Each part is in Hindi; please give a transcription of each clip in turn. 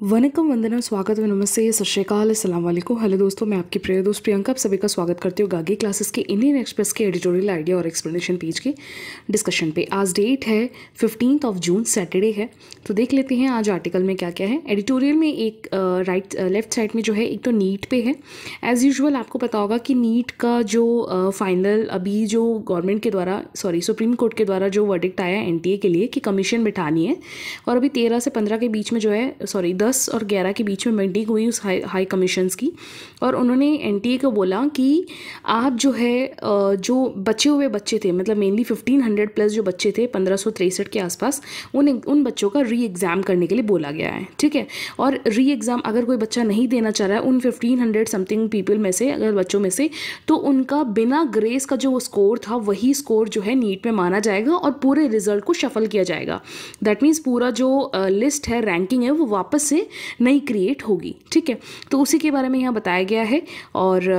वनकम वंदना स्वागत है नमस्ते सत श्रीकाल वालेकुम। हेलो दोस्तों, मैं आपकी प्रिय दोस्त प्रियंका, आप सभी का स्वागत करती हूँ गागी क्लासेस के इंडियन एक्सप्रेस के एडिटोरियल आइडिया और एक्सप्लेनेशन पेज के डिस्कशन पे। आज डेट है फिफ्टींथ ऑफ़ जून सैटरडे है। तो देख लेते हैं आज आर्टिकल में क्या क्या है। एडिटोरियल में एक राइट लेफ़्ट साइड में जो है, एक तो नीट पे है। एज़ यूजल आपको पता होगा कि नीट का जो फाइनल अभी जो गवर्नमेंट के द्वारा सॉरी सुप्रीम कोर्ट के द्वारा जो वर्डिक्ट आया एन के लिए कि कमीशन बिठानी है। और अभी तेरह से पंद्रह के बीच में जो है सॉरी दस और ग्यारह के बीच में मीटिंग हुई उस हाई हाई कमीशंस की और उन्होंने एनटीए को बोला कि आप जो है जो बचे हुए बच्चे थे मतलब मेनली फिफ्टीन हंड्रेड प्लस जो बच्चे थे, पंद्रह सौ तिरसठ के आसपास, उन उन बच्चों का री एग्ज़ाम करने के लिए बोला गया है, ठीक है? और री एग्ज़ाम अगर कोई बच्चा नहीं देना चाह रहा है, उन फिफ्टीन हंड्रेड समथिंग पीपल में से, अगर बच्चों में से तो उनका बिना ग्रेस का जो स्कोर था, वही स्कोर जो है नीट में माना जाएगा और पूरे रिज़ल्ट को शफल किया जाएगा। दैट मीन्स पूरा जो लिस्ट है रैंकिंग है, वो वापस से नई क्रिएट होगी, ठीक है? तो उसी के बारे में यहाँ बताया गया है और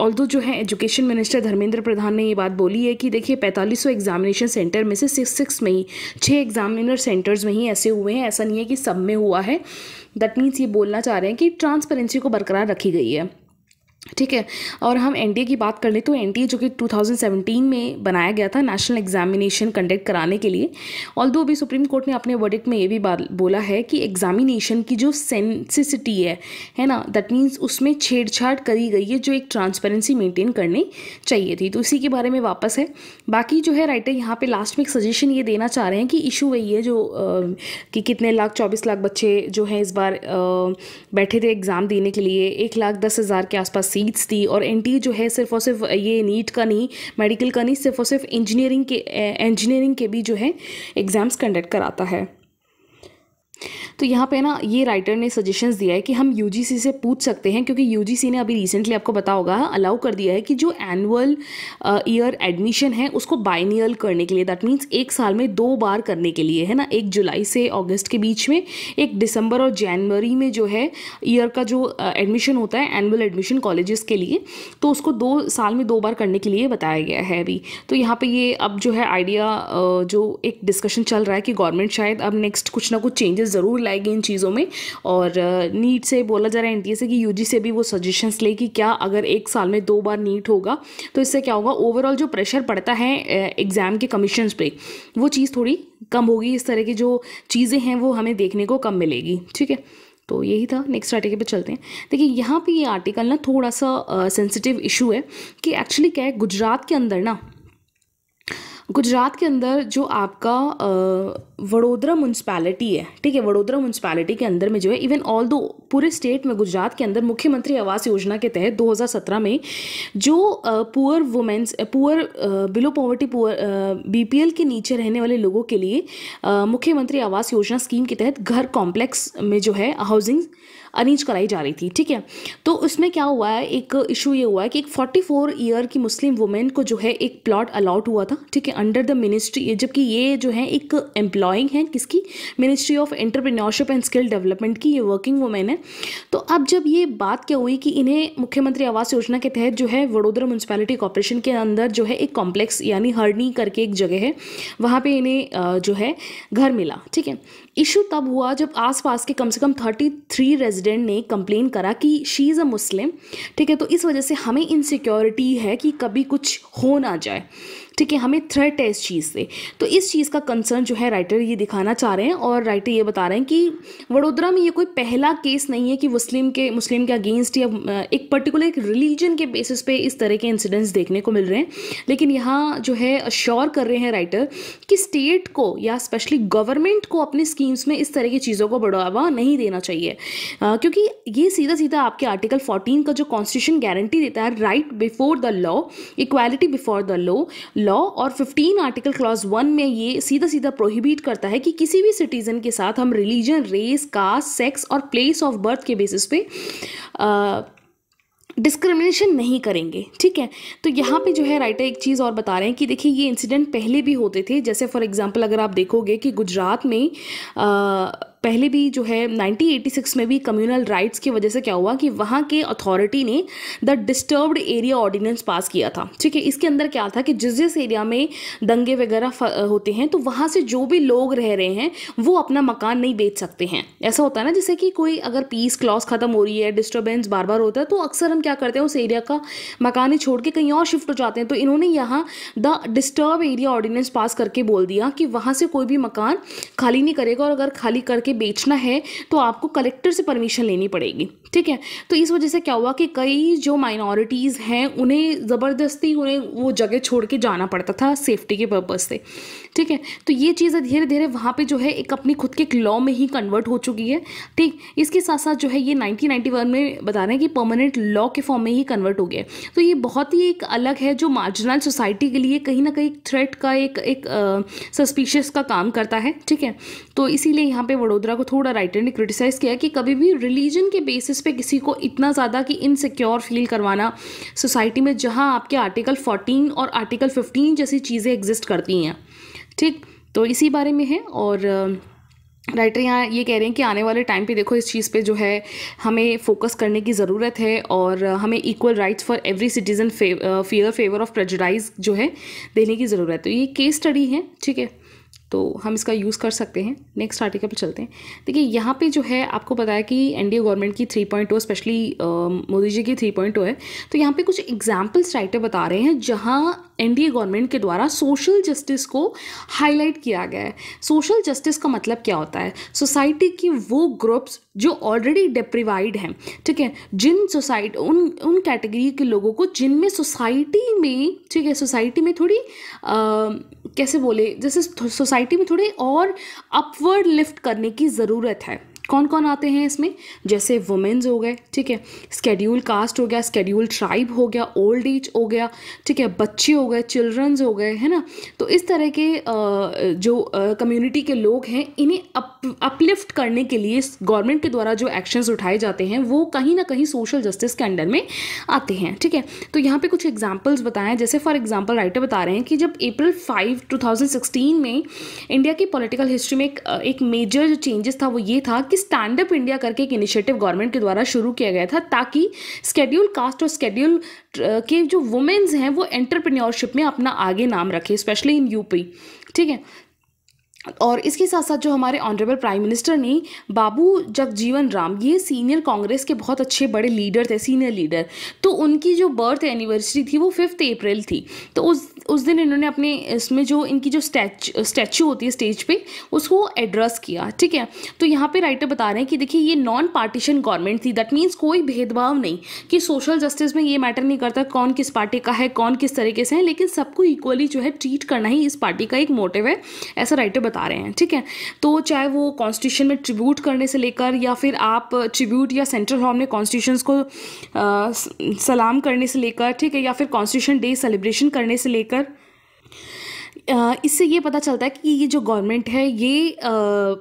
ऑल दो जो है एजुकेशन मिनिस्टर धर्मेंद्र प्रधान ने ये बात बोली है कि देखिए पैंतालीस सौ एग्जामिनेशन सेंटर में से सिक्स सिक्स में ही छः एग्जामिनर सेंटर्स में ही ऐसे हुए हैं, ऐसा नहीं है कि सब में हुआ है। दैट मीन्स ये बोलना चाह रहे हैं कि ट्रांसपेरेंसी को बरकरार रखी गई है। ठीक है? और हम एनडीए की बात कर लें तो एनडीए जो कि 2017 में बनाया गया था नेशनल एग्जामिनेशन कंडक्ट कराने के लिए ऑल दो अभी सुप्रीम कोर्ट ने अपने वर्डिक्ट में ये भी बात बोला है कि एग्जामिनेशन की जो सेंसिसिटी है है ना? दैट मीन्स उसमें छेड़छाड़ करी गई है जो एक ट्रांसपेरेंसी मेंटेन करनी चाहिए थी। तो इसी के बारे में वापस है। बाकी जो है राइटर यहाँ पर लास्ट में एक सजेशन ये देना चाह रहे हैं कि इशू वही है जो आ, कि कितने लाख चौबीस लाख बच्चे जो हैं इस बार आ, बैठे थे एग्ज़ाम देने के लिए एक लाख दस हज़ार के आसपास सीट्स थी और एनटी जो है सिर्फ़ और सिर्फ़, ये नीट का नहीं मेडिकल का नहीं, सिर्फ़ और सिर्फ़ इंजीनियरिंग के इंजीनियरिंग के भी जो है एग्ज़ाम्स कंडक्ट कराता है। तो यहाँ पे ना ये राइटर ने सजेशंस दिया है कि हम यूजीसी से पूछ सकते हैं, क्योंकि यूजीसी ने अभी रिसेंटली आपको पता होगा अलाउ कर दिया है कि जो एनुअल ईयर एडमिशन है, उसको बाइनियल करने के लिए दैट मीन्स एक साल में दो बार करने के लिए, है ना? एक जुलाई से अगस्त के बीच में, एक दिसंबर और जनवरी में जो है ईयर का जो एडमिशन होता है एनुअल एडमिशन कॉलेजेस के लिए तो उसको दो, साल में दो बार करने के लिए बताया गया है अभी। तो यहाँ पर ये अब जो है आइडिया जो एक डिस्कशन चल रहा है कि गवर्नमेंट शायद अब नेक्स्ट कुछ ना कुछ चेंजेस ज़रूर लाएगी इन चीज़ों में। और नीट से बोला जा रहा है एनटीए से कि यूजी से भी वो सजेशंस ले कि क्या अगर एक साल में दो बार नीट होगा तो इससे क्या होगा ओवरऑल जो प्रेशर पड़ता है एग्ज़ाम के कमीशन पे, वो चीज़ थोड़ी कम होगी। इस तरह की जो चीज़ें हैं, वो हमें देखने को कम मिलेगी। ठीक है? तो यही था नेक्स्ट आर्टिकल पे चलते हैं। देखिए, यहाँ पे ये आर्टिकल ना थोड़ा सा सेंसिटिव इशू है कि एक्चुअली क्या है, गुजरात के अंदर ना गुजरात के अंदर जो आपका वडोदरा म्यूनसिपैलिटी है, ठीक है, वडोदरा म्यूनसिपैलिटी के अंदर में जो है इवन ऑल दो पूरे स्टेट में गुजरात के अंदर मुख्यमंत्री आवास योजना के तहत 2017 में जो poor women's poor below poverty poor BPL के नीचे रहने वाले लोगों के लिए मुख्यमंत्री आवास योजना स्कीम के तहत घर कॉम्प्लेक्स में जो है हाउसिंग अरेंज कराई जा रही थी, ठीक है? तो उसमें क्या हुआ है, एक इशू ये हुआ है कि एक फोर्टी फोर ईयर की मुस्लिम वुमेन को जो है एक प्लॉट अलाउट हुआ था, ठीक है अंडर द मिनिस्ट्री जबकि ये जो है एक एम्प्लॉइंग है किसकी? Ministry of entrepreneurship and skill development की, ये वर्किंग वुमेन है। तो अब जब ये बात क्या हुई कि इन्हें मुख्यमंत्री आवास योजना के तहत जो है वडोदरा म्यूनसिपैलिटी कॉरपोरेशन के अंदर जो है एक कॉम्प्लेक्स यानी हरनी करके एक जगह है, वहाँ पर इन्हें जो है घर मिला, ठीक है? इशू तब हुआ जब आसपास के कम से कम थर्टी थ्री रेजिडेंट ने कंप्लेन करा कि शी इज़ अ मुस्लिम ठीक है? तो इस वजह से हमें इनसिक्योरिटी है कि कभी कुछ हो ना जाए। ठीक है हमें थ्रेट है इस चीज़ से। तो इस चीज़ का कंसर्न जो है राइटर ये दिखाना चाह रहे हैं और राइटर ये बता रहे हैं कि वडोदरा में ये कोई पहला केस नहीं है कि मुस्लिम के मुस्लिम के अगेंस्ट या एक पर्टिकुलर एक रिलीजन के बेसिस पे इस तरह के इंसिडेंट्स देखने को मिल रहे हैं। लेकिन यहाँ जो है अश्योर कर रहे हैं राइटर कि स्टेट को या स्पेशली गवर्नमेंट को अपनी स्कीम्स में इस तरह की चीज़ों को बढ़ावा नहीं देना चाहिए। आ, क्योंकि ये सीधा सीधा आपके आर्टिकल फोर्टीन का जो कॉन्स्टिट्यूशन गारंटी देता है right before the law equality before the law law और 15 आर्टिकल क्लॉज वन में ये सीधा सीधा प्रोहिबिट करता है कि किसी भी सिटीज़न के साथ हम रिलीजन रेस कास्ट सेक्स और प्लेस ऑफ़ बर्थ के बेसिस पे डिस्क्रिमिनेशन नहीं करेंगे ठीक है? तो यहाँ पे जो है राइटर एक चीज़ और बता रहे हैं कि देखिए ये इंसिडेंट पहले भी होते थे जैसे फॉर एग्जांपल अगर आप देखोगे कि गुजरात में आ, पहले भी जो है 1986 में भी कम्युनल राइट्स की वजह से क्या हुआ कि वहाँ के अथॉरिटी ने the disturbed area ordinance pass किया था। ठीक है, इसके अंदर क्या था कि जिस जिस एरिया में दंगे वगैरह होते हैं तो वहाँ से जो भी लोग रह रहे हैं, वो अपना मकान नहीं बेच सकते हैं। ऐसा होता है ना, जैसे कि कोई अगर पीस क्लॉस ख़त्म हो रही है डिस्टर्बेंस बार बार होता है तो अक्सर हम क्या करते हैं, उस एरिया का मकान ही छोड़ के कहीं और शिफ्ट हो जाते हैं। तो इन्होंने यहाँ the disturb area ordinance pass करके बोल दिया कि वहाँ से कोई भी मकान खाली नहीं करेगा और अगर खाली करके बेचना है तो आपको कलेक्टर से परमिशन लेनी पड़ेगी। ठीक है? तो इस वजह से क्या हुआ कि कई जो माइनॉरिटीज़ हैं, उन्हें ज़बरदस्ती उन्हें वो जगह छोड़ के जाना पड़ता था सेफ्टी के पर्पज़ से। ठीक है? तो ये चीज़ें धीरे धीरे वहाँ पे जो है एक अपनी खुद के एक लॉ में ही कन्वर्ट हो चुकी है। ठीक? इसके साथ साथ जो है ये 1991 में बता रहे हैं कि परमानेंट लॉ के फॉर्म में ही कन्वर्ट हो गया तो ये बहुत ही एक अलग है जो मार्जिनल सोसाइटी के लिए कहीं ना कहीं थ्रेट का एक एक सस्पिशियस का काम करता है। ठीक है? तो इसीलिए यहाँ पर वडोदरा को थोड़ा राइटर ने क्रिटिसाइज़ किया कि कभी भी रिलीजन के बेसिस पे किसी को इतना ज़्यादा कि इनसिक्योर फील करवाना सोसाइटी में, जहाँ आपके आर्टिकल फोर्टीन और आर्टिकल फिफ्टीन जैसी चीज़ें एग्जिस्ट करती हैं। ठीक? तो इसी बारे में है और राइटर यहाँ ये कह रहे हैं कि आने वाले टाइम पे देखो इस चीज़ पे जो है हमें फोकस करने की ज़रूरत है और हमें equal rights for every citizen fear favour of prejudice जो है देने की ज़रूरत है। तो ये केस स्टडी है, ठीक है? तो हम इसका यूज़ कर सकते हैं। नेक्स्ट आर्टिकल पर चलते हैं। देखिए, यहाँ पे जो है, आपको बताया कि एनडीए गवर्नमेंट की three point two specially Modi ji की थ्री पॉइंट टू है। तो यहाँ पे कुछ एग्जाम्पल्स राइटर बता रहे हैं, जहाँ एनडीए गवर्नमेंट के द्वारा सोशल जस्टिस को हाईलाइट किया गया है। सोशल जस्टिस का मतलब क्या होता है? सोसाइटी की वो ग्रुप्स जो ऑलरेडी डिप्रिवाइड हैं ठीक है? जिन सोसाइटी उन उन कैटेगरी के लोगों को जिनमें सोसाइटी में ठीक है सोसाइटी में थोड़ी आ, कैसे बोले? जैसे सोसाइटी में थोड़े और अपवर्ड लिफ्ट करने की ज़रूरत है। कौन कौन आते हैं इसमें? जैसे वुमेन्स हो गए, ठीक है? स्केड्यूल कास्ट हो गया स्केड्यूल ट्राइब हो गया ओल्ड एज हो गया, ठीक है? बच्चे हो गए चिल्ड्रंस हो गए, है ना? तो इस तरह के जो कम्युनिटी के लोग हैं, इन्हें अप अपलिफ्ट करने के लिए गवर्नमेंट के द्वारा जो एक्शंस उठाए जाते हैं, वो कहीं ना कहीं सोशल जस्टिस के अंडर में आते हैं, ठीक है? तो यहाँ पे कुछ एग्जाम्पल्स बताएँ, जैसे फॉर एग्ज़ाम्पल राइटर बता रहे हैं कि जब अप्रैल फाइव टू में इंडिया की पॉलिटिकल हिस्ट्री में एक मेजर जो चेंजेस था, वो ये था कि स्टैंड अप इंडिया करके एक इनिशिएटिव गवर्नमेंट के द्वारा शुरू किया गया था ताकि स्केड्यूल कास्ट और स्केड्यूल के जो वुमेन्स हैं, वो एंटरप्रेन्योरशिप में अपना आगे नाम रखें स्पेशली इन यूपी ठीक है? और इसके साथ साथ जो हमारे ऑनरेबल प्राइम मिनिस्टर ने, बाबू जगजीवन राम, ये सीनियर कांग्रेस के बहुत अच्छे बड़े लीडर थे सीनियर लीडर तो उनकी जो बर्थ एनिवर्सरी थी, वो फिफ्थ अप्रैल थी। तो उस उस दिन इन्होंने अपने इसमें जो इनकी जो स्टैचू स्टैचू होती है स्टेज पे, उसको एड्रेस किया, ठीक है? तो यहाँ पे राइटर बता रहे हैं कि देखिए, ये नॉन पार्टीशन गवर्नमेंट थी। दैट मीन्स कोई भेदभाव नहीं कि सोशल जस्टिस में ये मैटर नहीं करता, कौन किस पार्टी का है, कौन किस तरीके से है, लेकिन सबको इक्वली जो है ट्रीट करना ही इस पार्टी का एक मोटिव है, ऐसा राइटर बता रहे हैं ठीक है? तो चाहे वो कॉन्स्टिट्यूशन में ट्रिब्यूट करने से लेकर या फिर आप ट्रिब्यूट या सेंट्रल हॉल में कॉन्स्टिट्यूशन को आ, सलाम करने से लेकर ठीक है? या फिर कॉन्स्टिट्यूशन डे सेलिब्रेशन करने से लेकर इससे ये पता चलता है कि ये जो गवर्नमेंट है, ये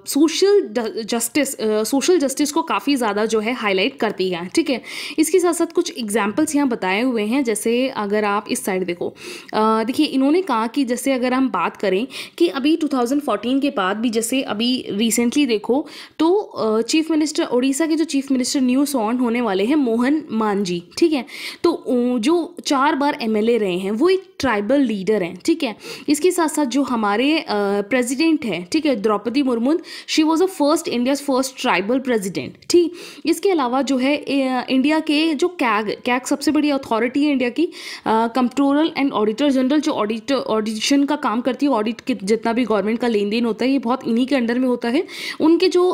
सोशल जस्टिस सोशल जस्टिस को काफ़ी ज़्यादा जो है हाईलाइट करती है, ठीक है? इसके साथ साथ कुछ एग्जांपल्स यहाँ बताए हुए हैं, जैसे अगर आप इस साइड देखो देखिए, इन्होंने कहा कि जैसे अगर हम बात करें कि अभी 2014 के बाद भी जैसे अभी रिसेंटली देखो तो चीफ मिनिस्टर उड़ीसा के जो चीफ मिनिस्टर न्यू सॉन होने वाले हैं मोहन मांझी ठीक है? तो जो चार बार एमएलए रहे हैं, वो एक ट्राइबल लीडर हैं, ठीक है? इसके साथ साथ जो हमारे प्रेसिडेंट हैं, ठीक है? Droupadi Murmu she was a first India's first tribal president ठीक? इसके अलावा जो है इंडिया के जो कैग कैग सबसे बड़ी अथॉरिटी है इंडिया की कंट्रोलर एंड ऑडिटर जनरल जो ऑडिटर ऑडिशन का काम करती है ऑडिट जितना भी गवर्नमेंट का लेन देन होता है, ये बहुत इन्हीं के अंडर में होता है। उनके जो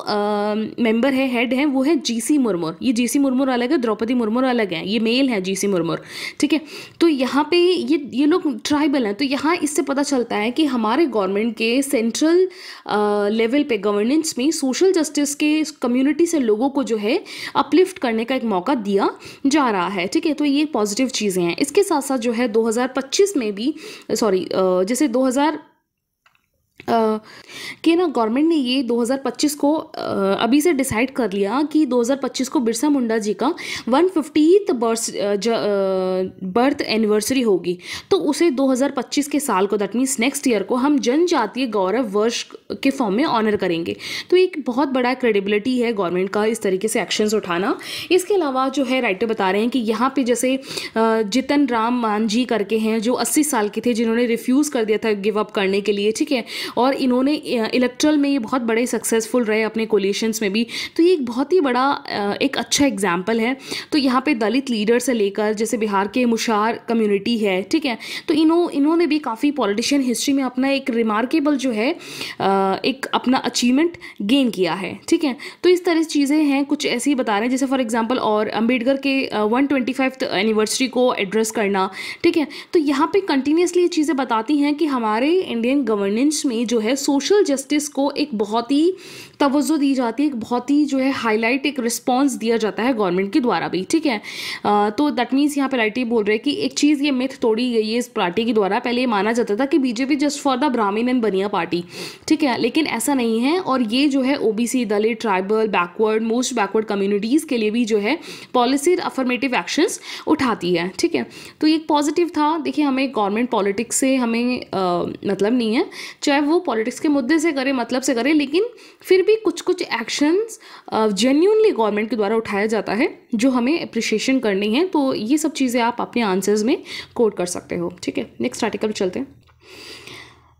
मेंबर है हेड है, वो है जीसी मुर्मुर ये जीसी मुर्मुर अलग है द्रौपदी मुर्मुर अलग है? ये मेल है जीसी मुर्मुर ठीक है? तो यहाँ पे ये ये लोग ट्राइबल हैं तो यहाँ इससे पता चलता है कि हमारे गवर्नमेंट के सेंट्रल लेवल पे गवर्नेंस में सोशल जस्टिस के कम्युनिटी से लोगों को जो है अपलिफ्ट करने का एक मौका दिया जा रहा है, ठीक है? तो ये पॉजिटिव चीज़ें हैं। इसके साथ साथ जो है 2025 में भी सॉरी जैसे 2000 कि ना गवर्नमेंट ने ये 2025 को अभी से डिसाइड कर लिया कि 2025 को बिरसा मुंडा जी का one fiftieth birth birth anniversary होगी। तो उसे 2025 के साल को दैट मीन्स नेक्स्ट ईयर को हम जनजातीय गौरव वर्ष के फॉर्म में ऑनर करेंगे। तो एक बहुत बड़ा क्रेडिबिलिटी है गवर्नमेंट का इस तरीके से एक्शंस उठाना। इसके अलावा जो है राइटर बता रहे हैं कि यहाँ पे जैसे जितन राम मान जी करके हैं, जो अस्सी साल के थे, जिन्होंने रिफ्यूज़ कर दिया था गिव अप करने के लिए, ठीक है? और इन्होंने इलेक्ट्रल में ये बहुत बड़े सक्सेसफुल रहे अपने कोलिशंस में भी। तो ये एक बहुत ही बड़ा एक अच्छा एग्ज़ाम्पल है। तो यहाँ पे दलित लीडर से लेकर, जैसे बिहार के मुशार कम्युनिटी है, ठीक है? तो इन्हों इन्होंने भी काफ़ी पॉलिटिशियन हिस्ट्री में अपना एक रिमार्केबल जो है एक अपना अचीवमेंट गेन किया है, ठीक है? तो इस तरह चीज़ें हैं, कुछ ऐसे ही बता रहे हैं। जैसे फॉर एग्ज़ाम्पल और अंबेडकर के वन ट्वेंटी एनिवर्सरी को एड्रेस करना, ठीक है? तो यहाँ पे कंटिन्यूसली ये चीज़ें बताती हैं कि हमारे इंडियन गवर्नेंस में जो है सोशल जस्टिस को एक बहुत ही तवज्जो दी जाती है एक बहुत ही जो है हाईलाइट एक रिस्पॉन्स दिया जाता है गवर्नमेंट के द्वारा भी ठीक है? आ, तो दैट मीन्स यहाँ पे राइटी बोल रहे हैं कि एक चीज़ ये मिथ तोड़ी गई है इस पार्टी के द्वारा। पहले ये माना जाता था कि BJP just for the Brahmin and Baniya party ठीक है? लेकिन ऐसा नहीं है और ये जो है OBC Dalit tribal backward most backward communities के लिए भी जो है पॉलिसी अफर्मेटिव एक्शंस उठाती है ठीक है? तो ये पॉजिटिव था। देखिए हमें गवर्नमेंट पॉलिटिक्स से हमें आ, मतलब नहीं है। चाहे वो पॉलिटिक्स के मुद्दे से करें मतलब से करें, लेकिन फिर भी कुछ कुछ एक्शंस जेन्यूनली गवर्नमेंट के द्वारा उठाया जाता है, जो हमें अप्रिशिएशन करनी है तो ये सब चीज़ें आप अपने आंसर्स में कोट कर सकते हो। ठीक है नेक्स्ट आर्टिकल चलते हैं।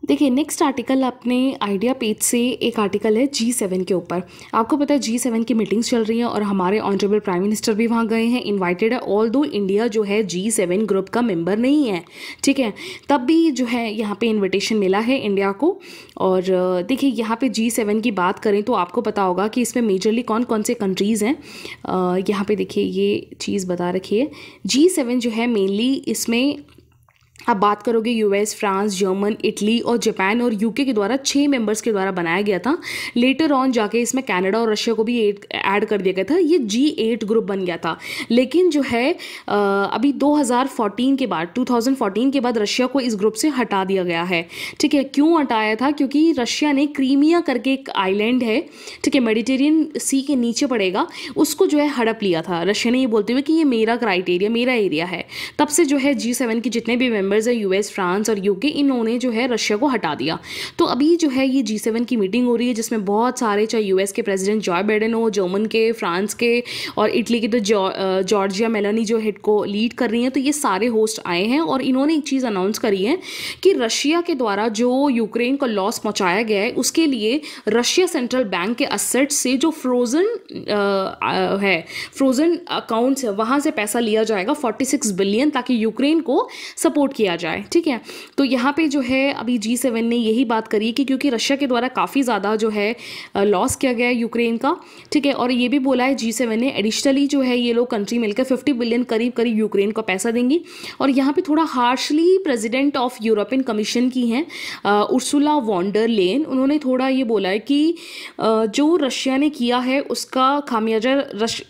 देखिए नेक्स्ट आर्टिकल अपने आइडिया पेज से एक आर्टिकल है जी सेवन के ऊपर। आपको पता है जी सेवन की मीटिंग्स चल रही हैं और हमारे ऑनरेबल प्राइम मिनिस्टर भी वहाँ गए हैं। इनवाइटेड है ऑल दो इंडिया जो है जी सेवन ग्रुप का मेंबर नहीं है, ठीक है? तब भी जो है यहाँ पे इनविटेशन मिला है इंडिया को। और, देखिए, यहाँ पे जी सेवन की बात करें तो आपको पता होगा कि इसमें मेजरली कौन कौन से कंट्रीज़ हैं। यहाँ पर देखिए, ये चीज़ बता रखी है। जी सेवन जो है मेनली इसमें आप बात करोगे यूएस फ्रांस जर्मन इटली और जापान और यूके के द्वारा छः मेंबर्स के द्वारा बनाया गया था। लेटर ऑन जाके इसमें कनाडा और रशिया को भी ऐड कर दिया गया था। ये जी एट ग्रुप बन गया था। लेकिन जो है अभी 2014 के बाद 2014 के बाद रशिया को इस ग्रुप से हटा दिया गया है। ठीक है, क्यों हटाया था? क्योंकि रशिया ने क्रीमिया करके एक आइलैंड है, ठीक है मेडिटेरियन सी के नीचे पड़ेगा, उसको जो है हड़प लिया था। रशिया ने ये बोलते हुए कि ये मेरा क्राइटेरिया मेरा एरिया है। तब से जो है जी सेवन के जितने भी मेंबर मेंबर्स है यूएस फ्रांस और यूके इन्होंने जो है रशिया को हटा दिया। तो अभी जो है ये जी सेवन की मीटिंग हो रही है, जिसमें बहुत सारे चाहे यूएस के प्रेसिडेंट जॉय बाइडन हो जर्मन के फ्रांस के और इटली के तो जॉर्जिया मेलानी जो हेड को लीड कर रही हैं तो ये सारे होस्ट आए हैं और इन्होंने एक चीज़ अनाउंस करी है कि रशिया के द्वारा जो यूक्रेन को लॉस पहुँचाया गया है, उसके लिए रशिया सेंट्रल बैंक के असेट से जो फ्रोज़न है फ्रोज़न अकाउंट्स है, वहाँ से पैसा लिया जाएगा 46 बिलियन ताकि यूक्रेन को सपोर्ट किया किया जाए, ठीक है? तो यहाँ पे जो है, अभी जी सेवन ने यही बात करी कि क्योंकि रशिया के द्वारा काफ़ी ज़्यादा जो है लॉस किया गया है यूक्रेन का, ठीक है? और ये भी बोला है जी सेवन ने एडिशनली जो है, ये लोग कंट्री मिलकर फिफ्टी बिलियन करीब करीब यूक्रेन को पैसा देंगी। और यहाँ पर थोड़ा harshly president of European commission की हैं उर्सुला वॉन्डर लेन उन्होंने थोड़ा ये बोला है कि जो रशिया ने किया है, उसका खामियाजा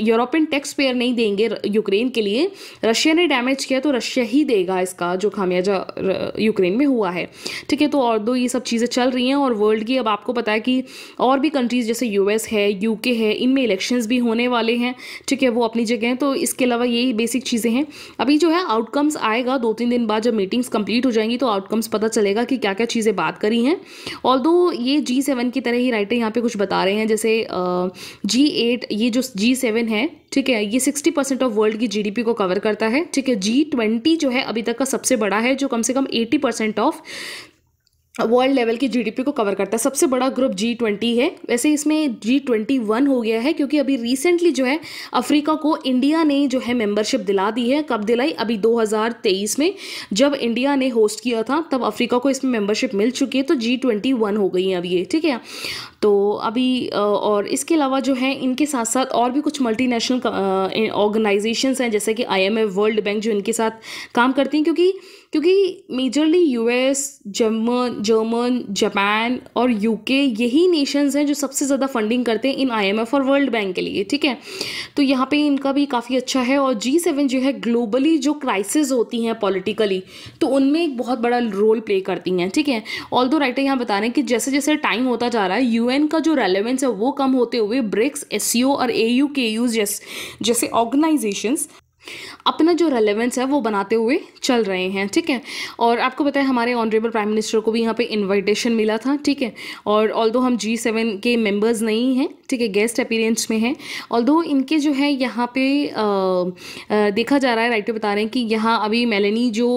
यूरोपियन टैक्स पेयर नहीं देंगे यूक्रेन के लिए। रशिया ने डैमेज किया तो रशिया ही देगा इसका जो खामियाजा यूक्रेन में हुआ है। ठीक है तो और दो ये सब चीज़ें चल रही हैं और वर्ल्ड की अब आपको पता है कि और भी कंट्रीज़ जैसे यूएस है यूके है, इनमें इलेक्शंस भी होने वाले हैं। ठीक है, वो अपनी जगह हैं तो इसके अलावा यही बेसिक चीज़ें हैं। अभी जो है आउटकम्स आएगा दो तीन दिन बाद जब मीटिंग्स कंप्लीट हो जाएँगी तो आउटकम्स पता चलेगा कि क्या क्या चीज़ें बात करी हैं। ऑल ये जी सेवन की तरह ही राइटर यहाँ पे कुछ बता रहे हैं, जैसे जी एट ये जो जी सेवन है, ठीक है, ये सिक्सटी परसेंट ऑफ़ वर्ल्ड की जीडीपी को कवर करता है। ठीक है जी ट्वेंटी जो है अभी तक का सबसे बड़ा है, जो कम से कम eighty percent of world level की जीडीपी को कवर करता है। सबसे बड़ा ग्रुप जी ट्वेंटी है। वैसे इसमें जी ट्वेंटी वन हो गया है, क्योंकि अभी रिसेंटली जो है, अफ्रीका को इंडिया ने जो है मेंबरशिप दिला दी है। कब दिलाई? अभी 2023 में, जब इंडिया ने होस्ट किया था, तब अफ्रीका को इसमें मेंबरशिप मिल चुकी है तो जी ट्वेंटी वन हो गई है अब ये, ठीक है? तो अभी और इसके अलावा जो है, इनके साथ साथ और भी कुछ मल्टी नेशनल ऑर्गेनाइजेशंस हैं, जैसे कि आईएमएफ वर्ल्ड बैंक जो इनके साथ काम करती हैं, क्योंकि क्योंकि majorly US German German Japan और यूके यही नेशंस हैं जो सबसे ज़्यादा फंडिंग करते हैं इन आईएमएफ और वर्ल्ड बैंक के लिए, ठीक है? तो यहाँ पे इनका भी काफ़ी अच्छा है और जी सेवन जो है ग्लोबली जो क्राइसिस होती हैं पॉलिटिकली तो उनमें एक बहुत बड़ा रोल प्ले करती हैं, ठीक है? ऑल दो राइटर यहाँ बता रहे हैं कि जैसे जैसे टाइम होता जा रहा है यूएन का जो रेलेवेंस है वो कम होते हुए ब्रिक्स एस और ए यू के यूज़ जैसे ऑर्गेनाइजेशंस अपना जो रेलेवेंस है वो बनाते हुए चल रहे हैं ठीक है? और आपको पता है हमारे ऑनरेबल प्राइम मिनिस्टर को भी यहाँ पे इनविटेशन मिला था ठीक है? और ऑल हम जी सेवन के मेंबर्स नहीं हैं ठीक है गेस्ट अपीरेंस में हैं ऑल इनके जो है यहाँ पे आ, आ, देखा जा रहा है राइटर बता रहे हैं कि यहाँ अभी मेलेनी जो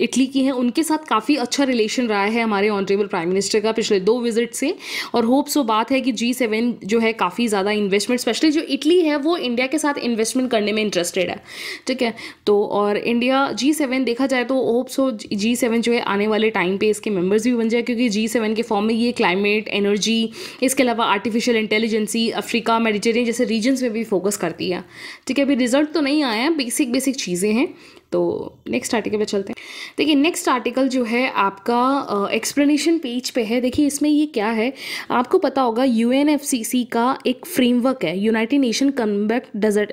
इटली की हैं उनके साथ काफ़ी अच्छा रिलेशन रहा है हमारे ऑनरेबल प्राइम मिनिस्टर का पिछले दो विज़िट से। और होप सो बात है कि जी सेवन जो है काफ़ी ज़्यादा इन्वेस्टमेंट स्पेशली जो इटली है वो इंडिया के साथ इन्वेस्टमेंट करने में इंटरेस्टेड है। ठीक है? तो और इंडिया जी सेवन देखा जाए तो होप सो जी सेवन जो है आने वाले टाइम पे इसके मेंबर्स भी बन जाए, क्योंकि जी सेवन के फॉर्म में ये क्लाइमेट एनर्जी इसके अलावा आर्टिफिशियल इंटेलिजेंसी अफ्रीका मेडिटेरियन जैसे रीजन्स में भी फोकस करती है। ठीक है? अभी रिज़ल्ट तो नहीं आया है बेसिक बेसिक चीज़ें हैं। तो नेक्स्ट आर्टिकल पे चलते हैं। देखिए नेक्स्ट आर्टिकल जो है, आपका एक्सप्लेनेशन पेज पे है। देखिए, इसमें ये क्या है? आपको पता होगा यूएनएफसीसी का एक फ्रेमवर्क है united nation convict desert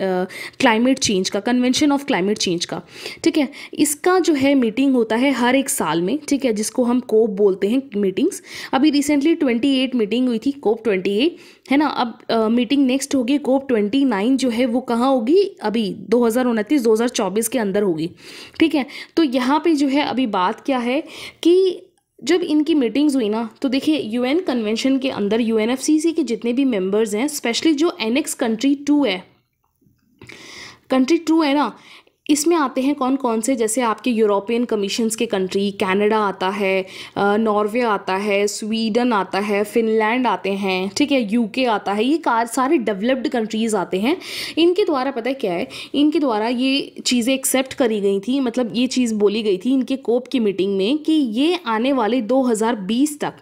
climate change का कन्वेंशन ऑफ़ क्लाइमेट चेंज का। ठीक है? इसका जो है मीटिंग होता है हर एक साल में, ठीक है? जिसको हम कोप बोलते हैं मीटिंग्स अभी रिसेंटली ट्वेंटी मीटिंग हुई थी कोप ट्वेंटी है ना? अब आ, मीटिंग नेक्स्ट होगी कोप ट्वेंटी नाइन जो है वो कहाँ होगी? अभी दो हज़ार उनतीस दो हज़ार चौबीस के अंदर होगी। ठीक है? तो यहाँ पे जो है अभी बात क्या है कि जब इनकी मीटिंग्स हुई ना तो देखिए यूएन कन्वेंशन के अंदर यूएनएफसीसी के जितने भी मेंबर्स हैं स्पेशली जो एनेक्स कंट्री टू है कंट्री टू है ना इसमें आते हैं कौन कौन से? जैसे आपके यूरोपियन कमीशंस के कंट्री, कनाडा आता है नॉर्वे आता है, स्वीडन आता है, फिनलैंड आते हैं, ठीक है, यूके आता है, ये कार सारे डेवलप्ड कंट्रीज़ आते हैं। इनके द्वारा पता है क्या है? इनके द्वारा ये चीज़ें एक्सेप्ट करी गई थी मतलब ये चीज़ बोली गई थी इनके कोप की मीटिंग में कि ये आने वाले 2020 तक,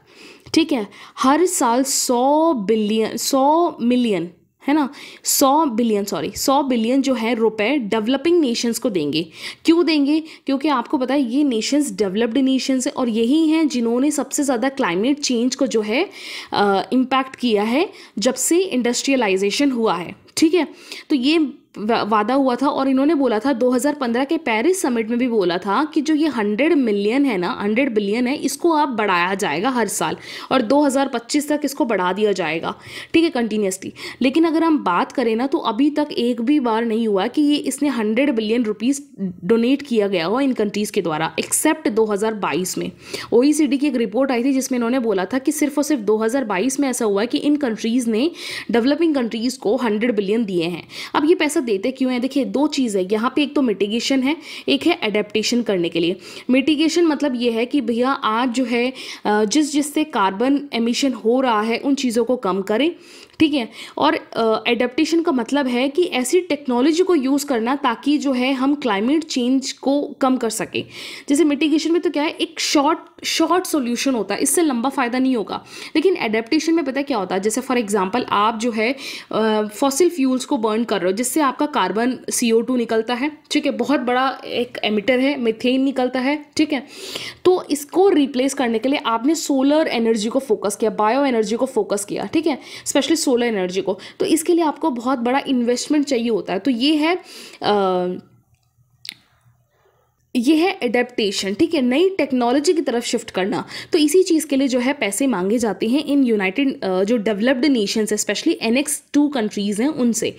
ठीक है, हर साल 100 बिलियन 100 मिलियन है ना? सौ बिलियन सॉरी सौ बिलियन जो है रुपए डेवलपिंग नेशंस को देंगे। क्यों देंगे? क्योंकि आपको पता है, ये नेशंस डेवलप्ड नेशंस हैं और यही हैं जिन्होंने सबसे ज़्यादा क्लाइमेट चेंज को जो है इम्पैक्ट किया है जब से इंडस्ट्रियलाइजेशन हुआ है। ठीक है? तो ये वादा हुआ था और इन्होंने बोला था 2015 के पेरिस समिट में भी बोला था कि जो ये 100 मिलियन है ना 100 बिलियन है, इसको आप बढ़ाया जाएगा हर साल और 2025 तक इसको बढ़ा दिया जाएगा। ठीक है कंटिन्यूसली लेकिन अगर हम बात करें ना तो अभी तक एक भी बार नहीं हुआ कि ये इसने हंड्रेड बिलियन रुपीज़ डोनेट किया गया हो इन कंट्रीज़ के द्वारा एक्सेप्ट दो हज़ार बाईस में। ओ की एक रिपोर्ट आई थी जिसमें इन्होंने बोला था कि सिर्फ़ और सिर्फ़ दो हज़ार बाईस में ऐसा हुआ है कि इन कंट्रीज़ ने डेवलपिंग कंट्रीज़ को हंड्रेड बिलियन दिए हैं। अब ये पैसा देते क्यों हैं? देखिए, दो चीज़ है। यहाँ पे एक तो मिटिगेशन है, एक है एडेप्टेशन करने के लिए। मिटिगेशन मतलब ये है कि भैया, आज जो है जिस जिससे कार्बन एमिशन हो रहा है, उन चीज़ों को कम करें। ठीक है? और एडेप्टेशन का मतलब है कि ऐसी टेक्नोलॉजी को यूज़ करना ताकि जो है हम क्लाइमेट चेंज को कम कर सकें। जैसे मिटिगेशन में तो क्या है, एक शॉर्ट शॉर्ट सोल्यूशन होता है, इससे लंबा फ़ायदा नहीं होगा। लेकिन एडेप्टेशन में पता क्या होता है? जैसे फॉर एग्जांपल आप जो है फॉसिल फ्यूल्स को बर्न कर रहे हो, जिससे आपका कार्बन सी निकलता है, ठीक है? बहुत बड़ा एक एमिटर है मिथेन निकलता है, ठीक है? तो इसको रिप्लेस करने के लिए आपने सोलर एनर्जी को फोकस किया बायो एनर्जी को फोकस किया, ठीक है? स्पेशली सोलर एनर्जी को। तो इसके लिए आपको बहुत बड़ा इन्वेस्टमेंट चाहिए होता है। तो ये है आ, ये है एडेप्टेशन ठीक है? नई टेक्नोलॉजी की तरफ़ शिफ्ट करना। तो इसी चीज़ के लिए जो है पैसे मांगे जाते हैं इन यूनाइटेड जो developed nations specially annex two countries हैं उनसे।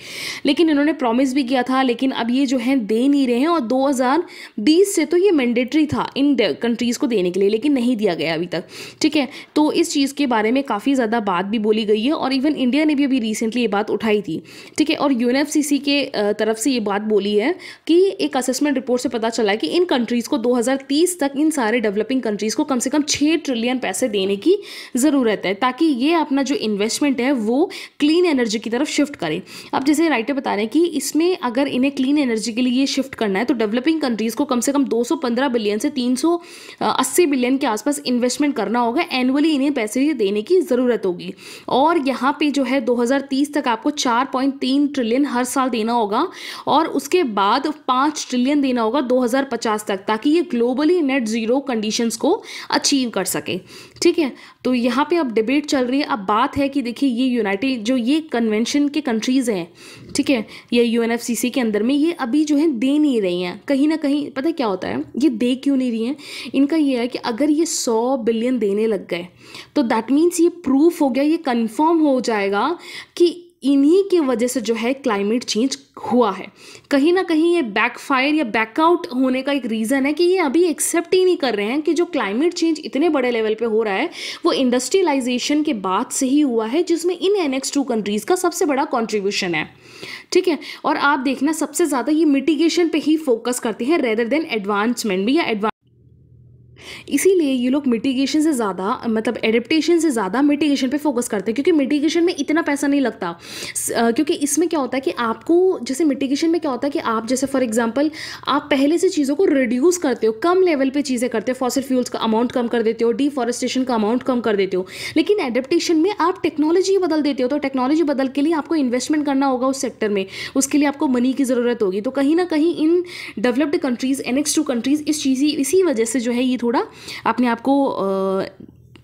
लेकिन इन्होंने प्रॉमिस भी किया था, लेकिन अब ये जो है दे नहीं रहे हैं, और 2020 से तो ये मैंडेटरी था इन कंट्रीज़ को देने के लिए, लेकिन नहीं दिया गया अभी तक, ठीक है? तो इस चीज़ के बारे में काफ़ी ज़्यादा बात भी बोली गई है, और इवन इंडिया ने भी अभी रिसेंटली ये बात उठाई थी, ठीक है? और यूएनएफसीसी के तरफ़ से ये बात बोली है कि एक असेसमेंट रिपोर्ट से पता चला कि इन कंट्रीज़ को 2030 तक इन सारे डेवलपिंग कंट्रीज़ को कम से कम छः ट्रिलियन पैसे देने की ज़रूरत है, ताकि ये अपना जो इन्वेस्टमेंट है वो क्लीन एनर्जी की तरफ़ शिफ्ट करें। अब जैसे राइटर बता रहे हैं कि इसमें अगर इन्हें क्लीन एनर्जी के लिए शिफ्ट करना है तो डेवलपिंग कंट्रीज़ को कम से कम 215 बिलियन से 380 बिलियन के आसपास इन्वेस्टमेंट करना होगा एनुअली इन्हें पैसे देने की ज़रूरत होगी। और यहाँ पे जो है 2030 तक आपको 4.3 ट्रिलियन हर साल देना होगा, और उसके बाद 5 ट्रिलियन देना होगा 2050 2050 तक, ताकि ये ग्लोबली नेट ज़ीरो कंडीशंस को अचीव कर सके। ठीक है? तो यहाँ पे अब डिबेट चल रही है। अब बात है कि देखिए, ये यूनाइटेड जो ये कन्वेंशन के कंट्रीज़ हैं, ठीक है? ये यूएनएफसीसी के अंदर में ये अभी जो है दे नहीं रही हैं। कहीं ना कहीं, पता क्या होता है? ये दे क्यों नहीं रही हैं? इनका ये है कि अगर ये सौ बिलियन देने लग गए तो दैट मीन्स ये प्रूफ हो गया, ये कन्फर्म हो जाएगा कि इन्हीं के वजह से जो है क्लाइमेट चेंज हुआ है। कहीं ना कहीं ये बैकफायर या बैकआउट होने का एक रीज़न है कि ये अभी एक्सेप्ट ही नहीं कर रहे हैं कि जो क्लाइमेट चेंज इतने बड़े लेवल पे हो रहा है, वो इंडस्ट्रियलाइजेशन के बाद से ही हुआ है, जिसमें इन एन एक्स टू कंट्रीज़ का सबसे बड़ा कॉन्ट्रीब्यूशन है। ठीक है? और आप देखना सबसे ज़्यादा ये मिटिगेशन पे ही फोकस करते हैं रेदर देन एडवांसमेंट भी या एडवांस इसीलिए ये लोग मिटिगेशन से ज़्यादा मतलब एडेप्टेशन से ज़्यादा मिटिगेशन पे फोकस करते हैं, क्योंकि मिटिगेशन में इतना पैसा नहीं लगता। क्योंकि इसमें क्या होता है कि आपको, जैसे मिटिगेशन में क्या होता है कि आप, जैसे फॉर एग्जांपल आप पहले से चीज़ों को रिड्यूस करते हो, कम लेवल पर चीज़ें करते हो फॉसिल फ्यूल्स का अमाउंट कम कर देते हो डिफॉरेस्टेशन का अमाउंट कम कर देते हो, लेकिन एडेप्टेशन में आप टेक्नोलॉजी बदल देते हो तो टेक्नोलॉजी बदल के लिए आपको इन्वेस्टमेंट करना होगा उस सेक्टर में, उसके लिए आपको मनी की ज़रूरत होगी। तो कहीं ना कहीं इन developed countries annex two countries इस चीज़, इसी वजह से जो है ये थोड़ा अपने आप को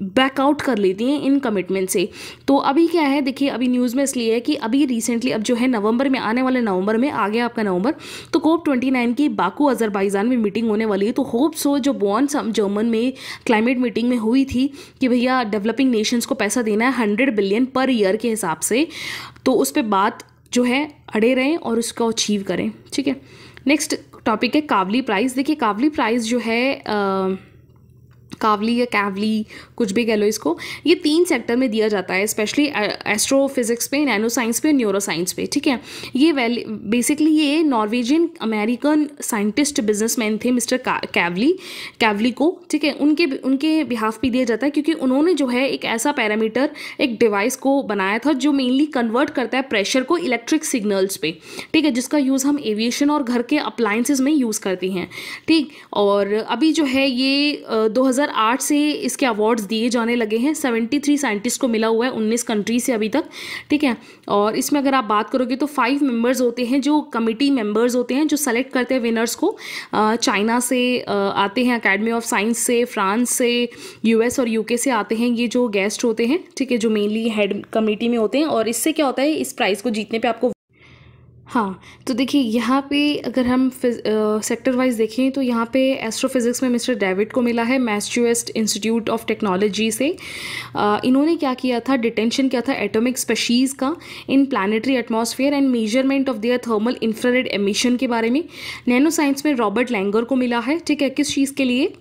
बैकआउट कर लेती हैं इन कमिटमेंट से। तो अभी क्या है देखिए अभी न्यूज़ में इसलिए है कि अभी रिसेंटली अब जो है नवंबर में आने वाले नवंबर में आ गया आपका नवंबर तो कोप ट्वेंटी नाइन की बाकू अजरबाईजान में मीटिंग होने वाली है। तो होप सो जो बॉन जर्मन में क्लाइमेट मीटिंग में हुई थी कि भैया डेवलपिंग नेशंस को पैसा देना है हंड्रेड बिलियन पर ईयर के हिसाब से तो उस पर बात जो है अड़े रहें और उसको अचीव करें ठीक है? नेक्स्ट टॉपिक है कावली प्राइज़ देखिए कावली प्राइज़ जो है आ, कावली या कैवली, कुछ भी कह लो इसको, ये तीन सेक्टर में दिया जाता है स्पेशली एस्ट्रोफिजिक्स पे नैनो साइंस पे न्यूरो साइंस पे, ठीक है? ये वैली बेसिकली ये नॉर्वेजियन अमेरिकन साइंटिस्ट बिजनेसमैन थे मिस्टर कैवली कैवली को, ठीक है? उनके उनके बिहाफ भी दिया जाता है, क्योंकि उन्होंने जो है एक ऐसा पैरामीटर एक डिवाइस को बनाया था, जो मेनली कन्वर्ट करता है प्रेशर को इलेक्ट्रिक सिग्नल्स पे, ठीक है? जिसका यूज़ हम एविएशन और घर के अप्लाइंसेज में यूज़ करते हैं, ठीक? और अभी जो है ये दो 2008 से इसके अवार्ड्स दिए जाने लगे हैं। 73 साइंटिस्ट को मिला हुआ है 19 कंट्री से अभी तक, ठीक है? और इसमें अगर आप बात करोगे तो फाइव मेंबर्स होते हैं जो कमिटी मेंबर्स होते हैं, जो सेलेक्ट करते हैं विनर्स को। चाइना से आते हैं अकेडमी ऑफ़ साइंस से फ्रांस से यूएस और यूके से आते हैं ये जो गेस्ट होते हैं, ठीक है? जो मेनली हेड कमेटी में होते हैं। और इससे क्या होता है, इस प्राइज़ को जीतने पर आपको हाँ तो देखिए यहाँ पे अगर हम सेक्टर वाइज देखें तो यहाँ पे एस्ट्रोफिज़िक्स में मिस्टर डेविड को मिला है मैस्चुएस्ट इंस्टीट्यूट ऑफ़ टेक्नोलॉजी से। आ, इन्होंने क्या किया था? डिटेंशन किया था एटॉमिक स्पेशीज़ का in planetary atmosphere and measurement of their thermal infrared emission के बारे में। नैनो साइंस में रॉबर्ट लैंगर को मिला है ठीक है? किस चीज़ के लिए?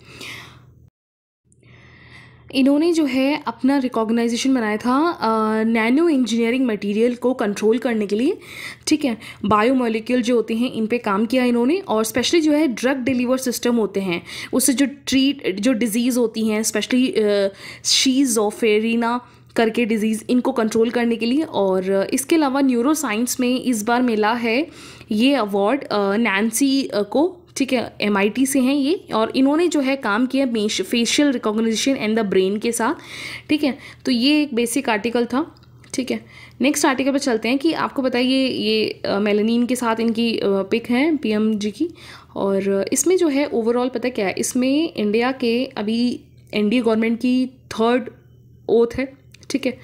इन्होंने जो है अपना रिकॉग्नाइजेशन बनाया था नैनो इंजीनियरिंग मटेरियल को कंट्रोल करने के लिए। ठीक है बायोमोलिक्यूल जो होते हैं इन पे काम किया इन्होंने और स्पेशली जो है ड्रग डिलीवर सिस्टम होते हैं। उससे जो ट्रीट जो डिज़ीज़ होती हैं स्पेशली शीज ऑफेरिना करके डिज़ीज़ इनको कंट्रोल करने के लिए और इसके अलावा न्यूरो साइंस में इस बार मिला है ये अवार्ड नैन्सी को। ठीक है एमआईटी से हैं ये, और इन्होंने जो है काम किया facial recognition and the brain के साथ, ठीक है? तो ये एक बेसिक आर्टिकल था, ठीक है? नेक्स्ट आर्टिकल पर चलते हैं कि आपको बताइए ये मेलानिन के साथ इनकी पिक है पीएम जी की, और इसमें जो है ओवरऑल पता क्या है? इसमें इंडिया के अभी एनडीए गवर्नमेंट की थर्ड ओथ है ठीक है?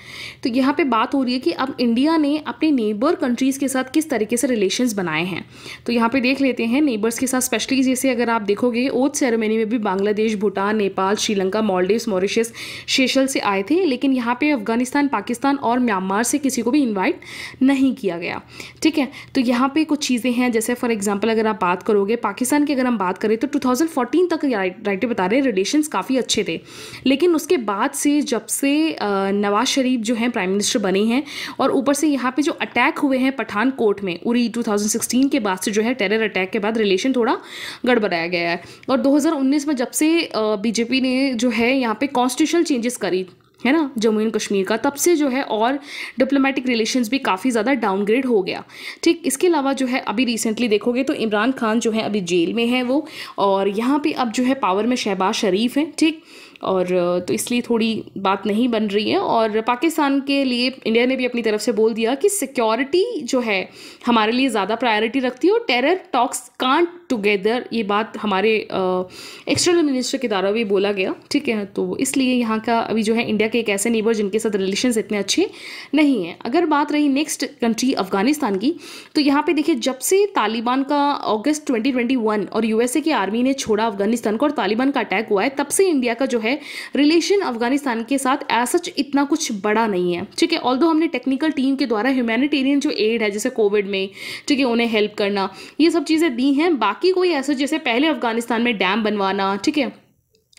तो यहाँ पे बात हो रही है कि अब इंडिया ने अपने नेबर कंट्रीज़ के साथ किस तरीके से रिलेशंस बनाए हैं? तो यहाँ पे देख लेते हैं नेबर्स के साथ स्पेशली जैसे अगर आप देखोगे ओथ सेरेमनी में भी बांग्लादेश भूटान नेपाल श्रीलंका मॉलडीव्स मॉरिशस शेषल से आए थे, लेकिन यहाँ पर अफ़गानिस्तान पाकिस्तान और म्यांमार से किसी को भी इन्वाइट नहीं किया गया। ठीक है? तो यहाँ पर कुछ चीज़ें हैं, जैसे फॉर एग्ज़ाम्पल अगर आप बात करोगे, पाकिस्तान की अगर हम बात करें तो टू तक राइटर बता रहे रिलेशन काफ़ी अच्छे थे। लेकिन उसके बाद से जब से नवाज़ नवाज़ शरीफ जो हैं प्राइम मिनिस्टर बने हैं और ऊपर से यहाँ पे जो अटैक हुए हैं पठानकोट में, उरी 2016 के बाद से जो है टेरर अटैक के बाद रिलेशन थोड़ा गड़बड़ाया गया है। और 2019 में जब से बीजेपी ने जो है यहाँ पे कॉन्स्टिट्यूशनल चेंजेस करी, है ना, जम्मू एंड कश्मीर का, तब से जो है और डिप्लोमेटिक रिलेशंस भी काफ़ी ज़्यादा डाउनग्रेड हो गया। ठीक, इसके अलावा जो है अभी रिसेंटली देखोगे तो इमरान खान जो है, अभी जेल में है वो और यहाँ पे अब जो है पावर में शहबाज शरीफ हैं, ठीक? और तो इसलिए थोड़ी बात नहीं बन रही है। और पाकिस्तान के लिए, इंडिया ने भी अपनी तरफ़ से बोल दिया कि सिक्योरिटी जो है, हमारे लिए ज़्यादा प्रायोरिटी रखती है और टेरर टॉक्स कांट टुगेदर ये बात हमारे एक्सटर्नल मिनिस्टर के द्वारा भी बोला गया, ठीक है? तो इसलिए यहाँ का अभी जो है इंडिया के एक ऐसे नेबर जिनके साथ रिलेशन इतने अच्छे नहीं हैं। अगर बात रही नेक्स्ट कंट्री अफ़गानिस्तान की तो यहाँ पे देखिए, जब से तालिबान का अगस्त 2021 और यूएसए की आर्मी ने छोड़ा अफ़गानिस्तान को और तालिबान का अटैक हुआ है, तब से इंडिया का जो है रिलेशन अफ़गानिस्तान के साथ सच इतना कुछ बड़ा नहीं है, ठीक है? ऑल हमने टेक्निकल टीम के द्वारा ह्यूमैनिटेरियन जो एड है, जैसे कोविड में, ठीक है, उन्हें हेल्प करना, ये सब चीज़ें दी हैं, बाकी कोई ऐसा जैसे पहले अफ़गानिस्तान में डैम बनवाना, ठीक है?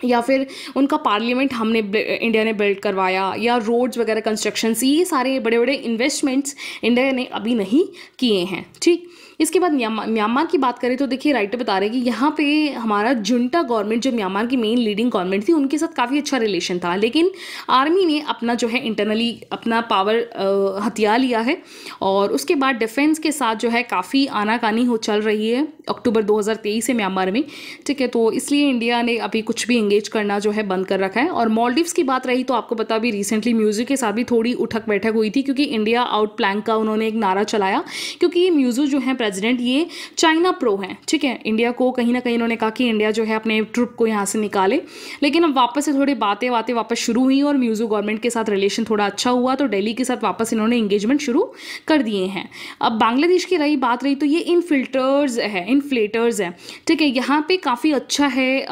या फिर उनका पार्लियामेंट हमने इंडिया ने बिल्ड करवाया, या रोड्स वगैरह कंस्ट्रक्शन ये सारे बड़े बड़े इन्वेस्टमेंट्स इंडिया ने अभी नहीं किए हैं, ठीक? इसके बाद म्यांमार की बात करें तो देखिए राइटर बता रहे हैं कि यहाँ पे हमारा जुंटा गवर्नमेंट जो म्यांमार की मेन लीडिंग गवर्नमेंट थी, उनके साथ काफ़ी अच्छा रिलेशन था। लेकिन आर्मी ने अपना जो है इंटरनली अपना पावर हथियार लिया है और उसके बाद डिफेंस के साथ जो है काफ़ी आनाकानी हो, चल रही है अक्टूबर 2023 से म्यांमार में। ठीक है तो इसलिए इंडिया ने अभी कुछ भी इंगेज करना जो है बंद कर रखा है। और मॉलडीव्स की बात रही तो आपको पता अभी रिसेंटली म्यूज़िक के साथ भी थोड़ी उठक बैठक हुई थी, क्योंकि इंडिया आउट प्लैंक का उन्होंने एक नारा चलाया, क्योंकि ये म्यूज़िक जो है प्रेसिडेंट ये चाइना प्रो हैं, ठीक है? इंडिया को कहीं ना कहीं इन्होंने कहा कि इंडिया जो है अपने ट्रुप को यहाँ से निकाले। लेकिन अब वापस से थोड़ी बातें बातें वापस शुरू हुई और म्यूज़िक गवर्नमेंट के साथ रिलेशन थोड़ा अच्छा हुआ तो दिल्ली के साथ वापस इन्होंने इंगेजमेंट शुरू कर दिए हैं। अब बांग्लादेश की रही बात रही तो ये इनफिल्टर्स है इनफ्लेटर्स है, ठीक है? यहाँ पे काफ़ी अच्छा है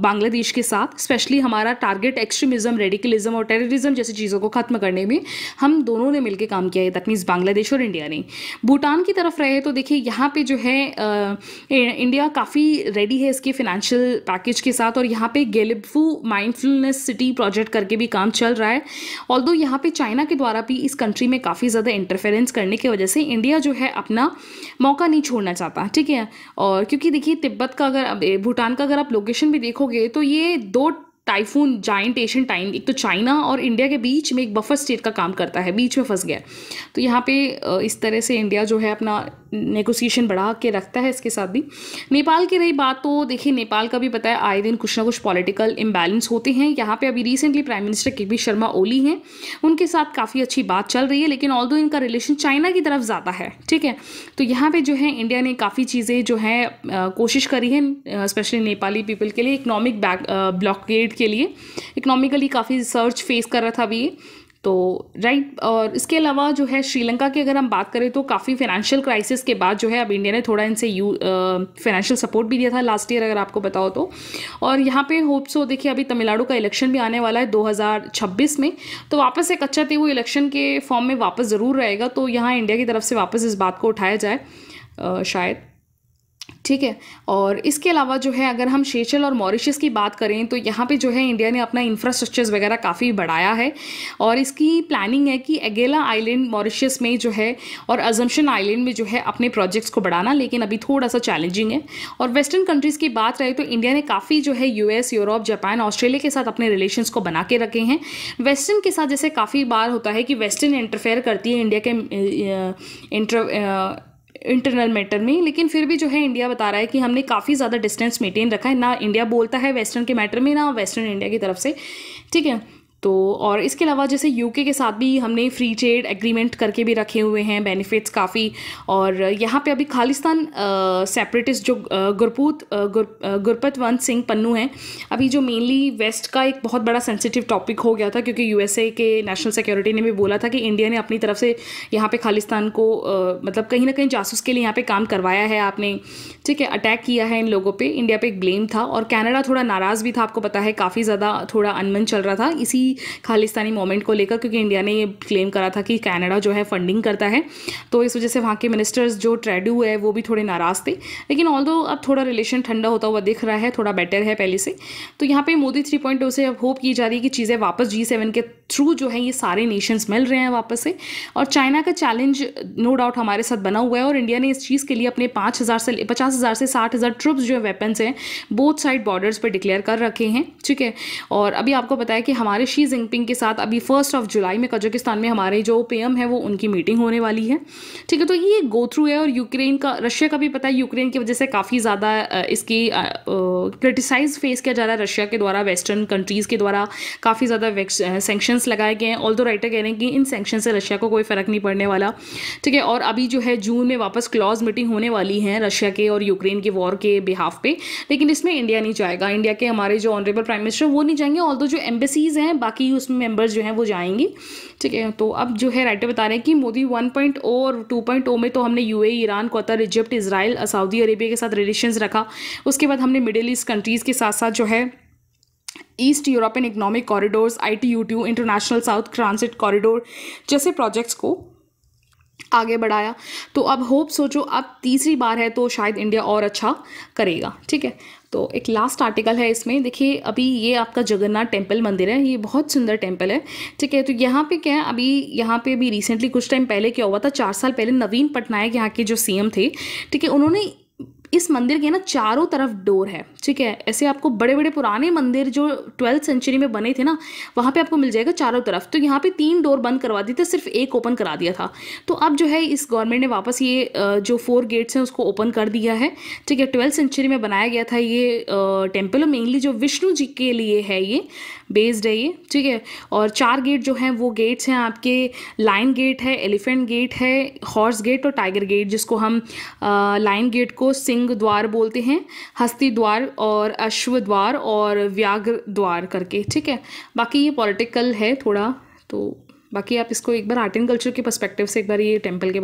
बांग्लादेश के साथ स्पेशली हमारा टारगेट एक्सट्रीमिज्म रेडिकलिज्म और टेररिज्म जैसी चीज़ों को ख़त्म करने में हम दोनों ने मिलकर काम किया है दैट मीन्स बांग्लादेश और इंडिया ने। भूटान की तरफ़ रहे तो देखिए यहाँ पे जो है इंडिया काफ़ी रेडी है इसके फिनेंशियल पैकेज के साथ और यहाँ पे गेलिफू माइंडफुलनेस सिटी प्रोजेक्ट करके भी काम चल रहा है। ऑल दो यहाँ पे चाइना के द्वारा भी इस कंट्री में काफ़ी ज़्यादा इंटरफेरेंस करने की वजह से इंडिया जो है अपना मौका नहीं छोड़ना चाहता, ठीक है? और क्योंकि देखिए, तिब्बत का अगर भूटान का अगर आप लोकेशन भी देखोगे तो ये दो टाइफून जाइंट एशियन टाइम एक तो चाइना और इंडिया के बीच में एक बफर स्टेट का काम करता है, बीच में फंस गया तो यहाँ पे इस तरह से इंडिया जो है अपना नेगोशिएशन बढ़ा के रखता है इसके साथ भी। नेपाल की रही बात तो देखिए, नेपाल का भी पता है, आए दिन कुछ ना कुछ पॉलिटिकल इम्बैलेंस होते हैं। यहाँ पे अभी recently prime minister K P Sharma Oli हैं। उनके साथ काफ़ी अच्छी बात चल रही है, लेकिन ऑल इनका रिलेशन चाइना की तरफ़ ज़्यादा है, ठीक है? तो यहाँ पर जो है इंडिया ने काफ़ी चीज़ें जो है कोशिश करी है स्पेशली नेपाली पीपल के लिए इकनॉमिक ब्लॉकेड के लिए। इकोनॉमिकली काफ़ी सर्च फेस कर रहा था अभी तो राइट और इसके अलावा जो है श्रीलंका की अगर हम बात करें तो काफ़ी फाइनेंशियल क्राइसिस के बाद जो है अब इंडिया ने थोड़ा इनसे यू फाइनेंशियल सपोर्ट भी दिया था लास्ट ईयर अगर आपको बताओ तो। और यहाँ पे होप्स हो देखिए अभी तमिलनाडु का इलेक्शन भी आने वाला है 2026 में। तो वापस एक अच्छा थे वो इलेक्शन के फॉर्म में वापस ज़रूर रहेगा। तो यहाँ इंडिया की तरफ़ से वापस इस बात को उठाया जाए आ, शायद। ठीक है? और इसके अलावा जो है, अगर हम शेचल और मॉरिशस की बात करें तो यहाँ पे जो है, इंडिया ने अपना इंफ्रास्ट्रक्चर्स वगैरह काफ़ी बढ़ाया है। और इसकी प्लानिंग है कि एगेला आइलैंड मॉरिशस में जो है, और अजम्पशन आइलैंड में जो है, अपने प्रोजेक्ट्स को बढ़ाना, लेकिन अभी थोड़ा सा चैलेंजिंग है। और वेस्टर्न कंट्रीज़ की बात रहे तो इंडिया ने काफ़ी जो है यूएस यूरोप जापान ऑस्ट्रेलिया के साथ अपने रिलेशन को बना के रखे हैं। वेस्टर्न के साथ जैसे काफ़ी बार होता है कि वेस्टर्न इंटरफेयर करती है, इंडिया के इंटर इंटरनल मैटर में, लेकिन फिर भी जो है इंडिया बता रहा है कि हमने काफ़ी ज़्यादा डिस्टेंस मेंटेन रखा है। ना इंडिया बोलता है वेस्टर्न के मैटर में, ना वेस्टर्न इंडिया की तरफ़ से। ठीक है? तो और इसके अलावा जैसे यूके के साथ भी हमने फ्री ट्रेड एग्रीमेंट करके भी रखे हुए हैं बेनिफिट्स काफ़ी और यहाँ पे अभी खालिस्तान सेपरेटिस्ट जो गुरपूत गुर, गुरपत वंत सिंह पन्नू हैं अभी जो मेनली वेस्ट का एक बहुत बड़ा सेंसिटिव टॉपिक हो गया था क्योंकि यूएसए के नेशनल सिक्योरिटी ने भी बोला था कि इंडिया ने अपनी तरफ़ से यहाँ पर खालिस्तान को आ, मतलब कहीं ना कहीं जासूस के लिए यहाँ पर काम करवाया है आपने ठीक है अटैक किया है इन लोगों पर इंडिया पर एक ब्लेम था और कैनेडा थोड़ा नाराज़ भी था आपको पता है काफ़ी ज़्यादा थोड़ा अनमन चल रहा था इसी खालिस्तानी मोमेंट को लेकर, क्योंकि इंडिया ने ये क्लेम करा था कि कनाडा जो है फंडिंग करता है। तो इस वजह से वहाँ के मिनिस्टर्स जो ट्रेडू है, वो भी थोड़े नाराज़ थे। लेकिन ऑल अब थोड़ा रिलेशन ठंडा होता हुआ दिख रहा है, थोड़ा बेटर है पहले से। तो यहाँ पर मोदी थ्री से अब होप की जा रही है कि चीज़ें वापस जी के थ्रू जो है, ये सारे नेशंस मिल रहे हैं वापस से। और चाइना का चैलेंज नो डाउट हमारे साथ बना हुआ है, और इंडिया ने इस चीज़ के लिए अपने पाँच हज़ार से, पचास हज़ार से साठ हज़ार ट्रुप्स जो है वेपन्स हैं बोथ साइड बॉर्डर्स पर डिक्लेयर कर रखे हैं। ठीक है? और अभी आपको पता है कि हमारे शी जिनपिंग के साथ अभी फ़र्स्ट ऑफ़ जुलाई में कजाकिस्तान में हमारे जो पीएम है, वो उनकी मीटिंग होने वाली है। ठीक है तो ये गो थ्रू है और यूक्रेन का रशिया का भी पता है यूक्रेन की वजह से काफ़ी ज़्यादा इसकी क्रिटिसाइज फेस किया जा रहा है रशिया के द्वारा वेस्टर्न कंट्रीज़ के द्वारा, काफ़ी ज़्यादा सेंक्शंस लगाए गए हैं। ऑल दो राइटर कह रहे हैं कि इन सेंक्शन से रशिया को कोई फ़र्क नहीं पड़ने वाला। ठीक है, और अभी जो है जून में वापस क्लॉज मीटिंग होने वाली है रशिया के और यूक्रेन के वॉर के बिहाफ पे। लेकिन इसमें इंडिया नहीं जाएगा। इंडिया के हमारे जो ऑनरेबल प्राइम मिनिस्टर वो नहीं जाएँगे। ऑल जो एम्बेसीज हैं, बाकी उसमें मेंबर्स जो हैं, वो जाएँगी। ठीक है तो अब जो है राइटर बता रहे हैं कि मोदी वन पॉइंट ओ और टू पॉइंट ओ में तो हमने U Iran Qatar Egypt Israel Saudi Arabia के साथ रिलेशन रखा। उसके बाद हमने मिडिल ईस्ट कंट्रीज़ के साथ साथ जो है east European economic corridors I T U international south transit corridor जैसे प्रोजेक्ट्स को आगे बढ़ाया। तो अब होप सोचो, अब तीसरी बार है तो शायद इंडिया और अच्छा करेगा, ठीक है? तो एक लास्ट आर्टिकल है इसमें। देखिए, अभी ये आपका जगन्नाथ टेंपल मंदिर है, ये बहुत सुंदर टेंपल है, ठीक है? तो यहाँ पे क्या है, अभी यहाँ पे भी रिसेंटली कुछ टाइम पहले क्या हुआ था, चार साल पहले नवीन पटनायक यहाँ के जो सीएम थे, ठीक है? उन्होंने इस मंदिर के ना चारों तरफ़ डोर है, ठीक है? ऐसे आपको बड़े बड़े पुराने मंदिर जो ट्वेल्थ सेंचुरी में बने थे ना, वहाँ पे आपको मिल जाएगा चारों तरफ़। तो यहाँ पे तीन डोर बंद करवा दिए थे, सिर्फ़ एक ओपन करा दिया था। तो अब जो है, इस गवर्नमेंट ने वापस ये जो फोर गेट्स हैं, उसको ओपन कर दिया है। ठीक है, ट्वेल्थ सेंचुरी में बनाया गया था ये टेंपल मेनली जो विष्णु जी के लिए है ये बेस्ड है ये, ठीक है? और चार गेट जो हैं, वो गेट्स हैं आपके लाइन गेट है एलिफेंट गेट है हॉर्स गेट और टाइगर गेट जिसको हम लाइन गेट को सिंह द्वार बोलते हैं, हस्ती द्वार और अश्व द्वार और व्याघ्र द्वार करके, ठीक है? बाकी ये पॉलिटिकल है थोड़ा तो बाकी आप इसको एक बार आर्ट एंड कल्चर के परस्पेक्टिव से एक बार ये टेंपल के